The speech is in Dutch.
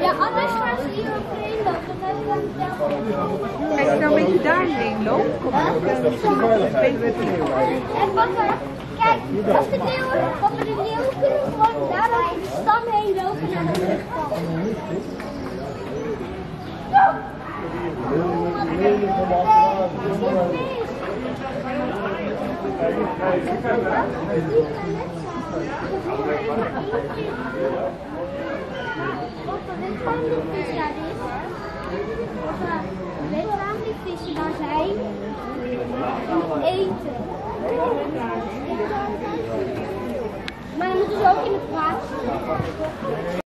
Ja, anders gaan ze hier overheen lopen. Dan gaan ze een beetje daarheen. Kom maar. En papa, kijk, als de leeuw, papa de leeuw kunnen gewoon daar over de stam heen lopen naar de luchtkant. Weet je waarom die vissen daar zijn? Eten. Maar dan moeten ze ook in het water.